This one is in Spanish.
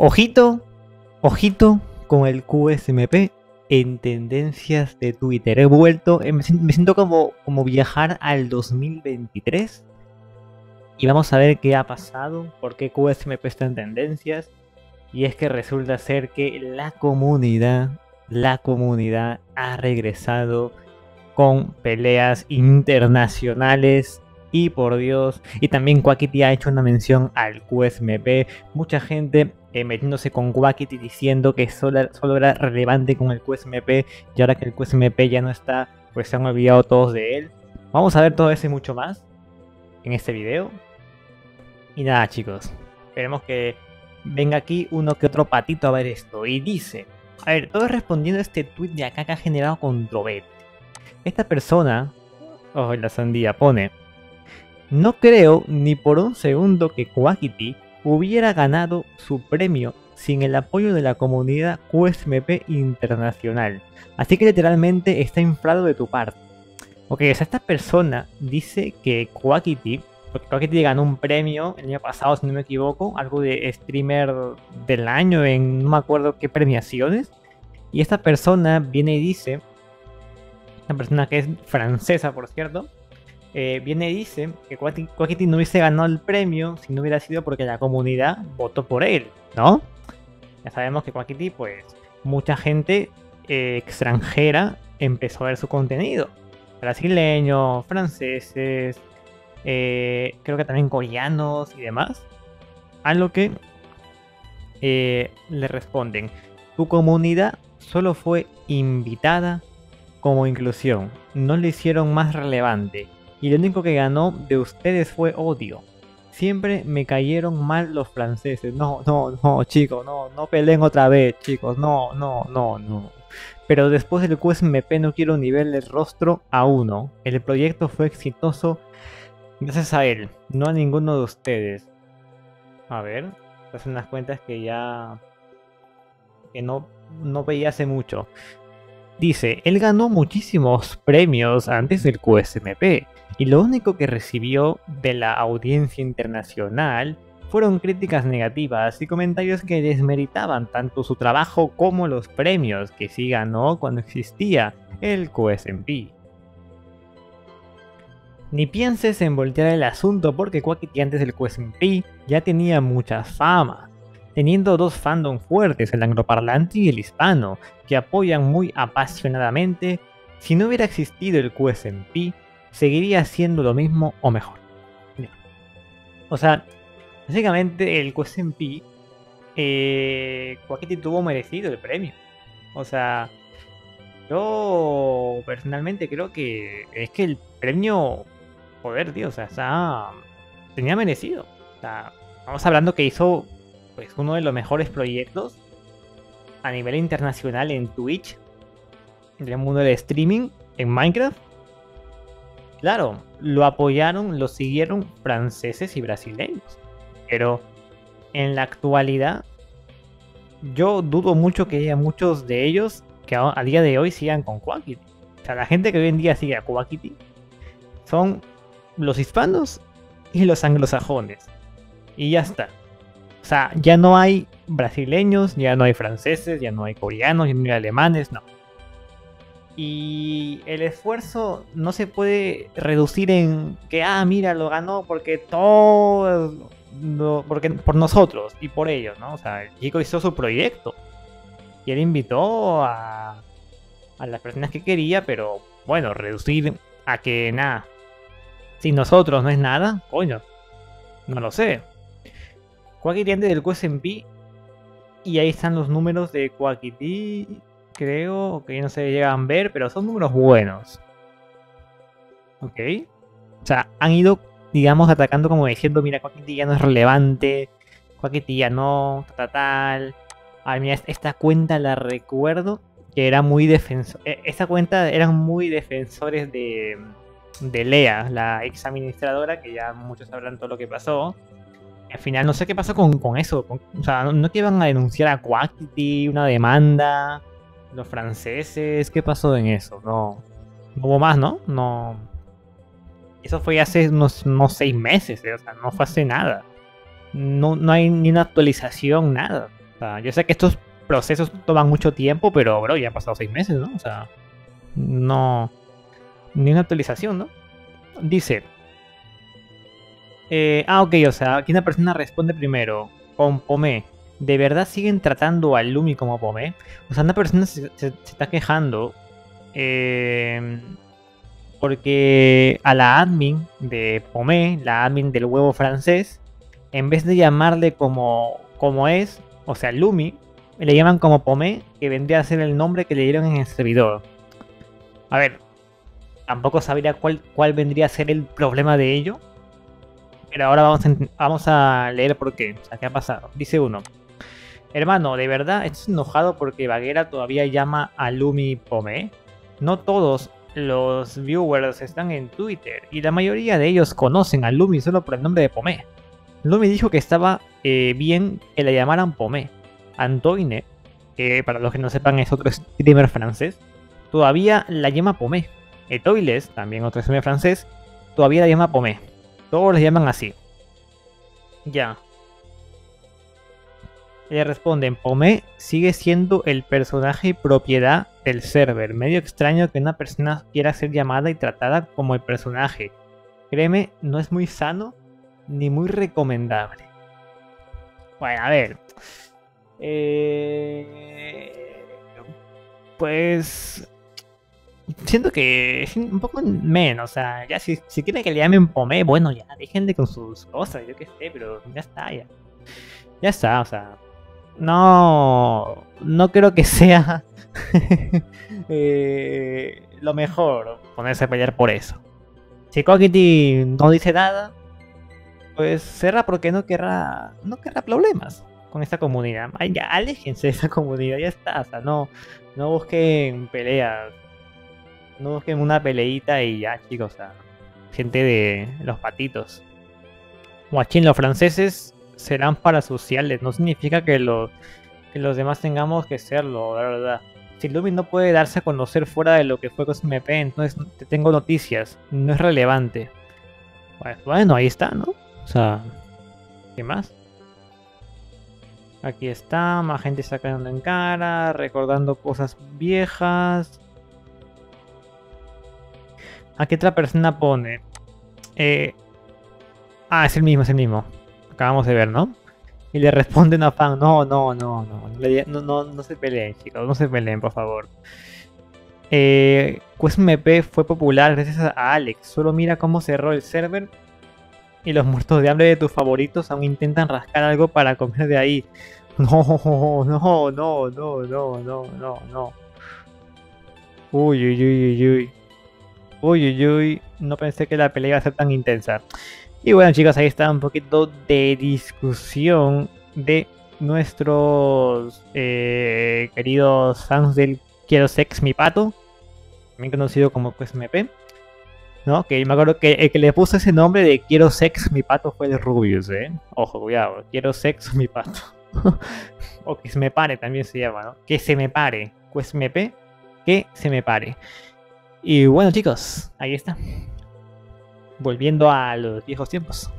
Ojito, ojito con el QSMP en tendencias de Twitter. He vuelto, eh, me siento como, como viajar al 2023. Y vamos a ver qué ha pasado, por qué QSMP está en tendencias. Y es que resulta ser que la comunidad, la comunidad ha regresado con peleas internacionales y por Dios, y también Quackity ha hecho una mención al QSMP. Mucha gente eh, metiéndose con Quackity diciendo que solo, solo, era relevante con el QSMP y ahora que el QSMP ya no está, pues se han olvidado todos de él. Vamos a ver todo eso y mucho más en este video. Y nada chicos, esperemos que venga aquí uno que otro patito a ver esto. Y dice, a ver, todo respondiendo a este tweet de acá que ha generado controversia. Esta persona, oh la sandía, pone... No creo ni por un segundo que Quackity hubiera ganado su premio sin el apoyo de la comunidad QSMP internacional. Así que literalmente está inflado de tu parte. Ok, o sea, esta persona dice que Quackity, porque Quackity ganó un premio el año pasado, si no me equivoco, algo de streamer del año en no me acuerdo qué premiaciones. Y esta persona viene y dice, una persona que es francesa, por cierto, eh, viene y dice que Quackity no hubiese ganado el premio si no hubiera sido porque la comunidad votó por él, ¿no? Ya sabemos que Quackity, pues, mucha gente eh, extranjera empezó a ver su contenido. Brasileños, franceses, eh, creo que también coreanos y demás. A lo que le responden, tu comunidad solo fue invitada como inclusión, no le hicieron más relevante y lo único que ganó de ustedes fue odio. Siempre me cayeron mal los franceses. No, no, no, chicos, no, no peleen otra vez, chicos. No, no, no, no. Pero después del QSMP no quiero nivel de rostro a uno. El proyecto fue exitoso gracias a él, no a ninguno de ustedes. A ver, hacen unas cuentas que ya... que no, no veía hace mucho. Dice, él ganó muchísimos premios antes del QSMP y lo único que recibió de la audiencia internacional fueron críticas negativas y comentarios que desmeritaban tanto su trabajo como los premios que sí ganó cuando existía el QSMP. Ni pienses en voltear el asunto porque Quackity antes del QSMP ya tenía mucha fama, teniendo dos fandoms fuertes, el angloparlante y el hispano, que apoyan muy apasionadamente. Si no hubiera existido el QSMP, seguiría siendo lo mismo o mejor. O sea, básicamente el QSMP, eh, tuvo merecido el premio. O sea, yo personalmente creo que es que el premio, joder, tío, o sea, está, tenía merecido. O sea, vamos hablando que hizo pues uno de los mejores proyectos a nivel internacional en Twitch, en el mundo del streaming, en Minecraft. Claro, lo apoyaron, lo siguieron franceses y brasileños. Pero en la actualidad, yo dudo mucho que haya muchos de ellos que a, día de hoy sigan con Quackity. O sea, la gente que hoy en día sigue a Quackity son los hispanos y los anglosajones. Y ya está. O sea, ya no hay brasileños, ya no hay franceses, ya no hay coreanos, ya no hay alemanes, no. Y el esfuerzo no se puede reducir en que, ah, mira, lo ganó porque todo. porque, por nosotros y por ellos, ¿no? O sea, el chico hizo su proyecto. Y él invitó a, a las personas que quería, pero bueno, reducir a que nada. Si nosotros no es nada, coño. No lo sé. Quackity del QSMP. Y ahí están los números de Quackity creo, que no se llegan a ver, pero son números buenos. Ok. O sea, han ido, digamos, atacando como diciendo, mira, Quackity ya no es relevante, Quackity ya no, tal, tal. Ay, mira, esta cuenta la recuerdo, que era muy defensor. E, esta cuenta eran muy defensores de, de Lea, la ex administradora, que ya muchos sabrán todo lo que pasó. Al final no sé qué pasó con, eso. o sea, no, no que iban a denunciar a Quackity, una demanda los franceses, ¿qué pasó en eso? No, hubo más, ¿no? No. Eso fue hace unos, seis meses, eh, o sea, no fue hace nada. No, no hay ni una actualización, nada. O sea, yo sé que estos procesos toman mucho tiempo, pero, bro, ya han pasado seis meses, ¿no? O sea, no... Ni una actualización, ¿no? Dice... Eh, ah, ok, o sea, aquí una persona responde primero con Pomé. ¿De verdad siguen tratando al Lumi como Pomé? O sea, una persona se, se está quejando eh, porque a la admin de Pomé, la admin del huevo francés, en vez de llamarle como, como es, o sea, Lumi, le llaman como Pomé, que vendría a ser el nombre que le dieron en el servidor. A ver, tampoco sabría cuál, cuál vendría a ser el problema de ello. Pero ahora vamos a, leer por qué. O sea, ¿qué ha pasado? Dice uno. Hermano, ¿de verdad estás enojado porque Baguera todavía llama a Lumi Pomé? No todos los viewers están en Twitter y la mayoría de ellos conocen a Lumi solo por el nombre de Pomé. Lumi dijo que estaba eh, bien que la llamaran Pomé. Antoine, que para los que no sepan es otro streamer francés, todavía la llama Pomé. Etoiles, también otro streamer francés, todavía la llama Pomé. Todos la llaman así. Ya, le responden, Pomé sigue siendo el personaje y propiedad del server. Medio extraño que una persona quiera ser llamada y tratada como el personaje. Créeme, no es muy sano ni muy recomendable. Bueno, a ver. Eh, pues... Siento que es un poco menos, o sea, ya si, si quieren que le llamen Pomé, bueno, ya, dejen de con sus cosas, yo qué sé, pero ya está, ya. Ya está, o sea, no, no creo que sea eh, lo mejor ponerse a pelear por eso. Si Kokiti no dice nada, pues será porque no querrá, no querrá problemas con esta comunidad. Ay, ya, aléjense de esa comunidad, ya está. O sea, no, no busquen peleas. No busquen una peleita y ya, chicos. O sea, gente de los patitos. Guachín, los franceses serán parasociales. No significa que los, los demás tengamos que serlo, la verdad. Si Lumi no puede darse a conocer fuera de lo que fue CosMP, entonces te tengo noticias. No es relevante. Pues bueno, ahí está, ¿no? O sea, ¿qué más? Aquí está, más gente sacando en cara, recordando cosas viejas. Aquí otra persona pone. Eh, ah, es el mismo, es el mismo acabamos de ver, ¿no? Y le responden a fan, no, no, no, no, no, no, no se peleen, chicos, no se peleen, por favor. Eh, QuestMP fue popular gracias a Alex, solo mira cómo cerró el server y los muertos de hambre de tus favoritos aún intentan rascar algo para comer de ahí. No, no, no, no, no, no, no, no. Uy, uy, uy, uy, uy. Uy, uy, uy. No pensé que la pelea iba a ser tan intensa. Y bueno chicos, ahí está un poquito de discusión de nuestros eh, queridos fans del Quiero Sex Mi Pato, también conocido como QuestMP. ¿no? Que me acuerdo que el que le puso ese nombre de Quiero Sex Mi Pato fue el Rubius, ¿eh? Ojo, cuidado, Quiero Sex Mi Pato. o que se me pare también se llama, ¿no? Que se me pare, QuestMP, que se me pare. Y bueno chicos, ahí está volviendo a los viejos tiempos.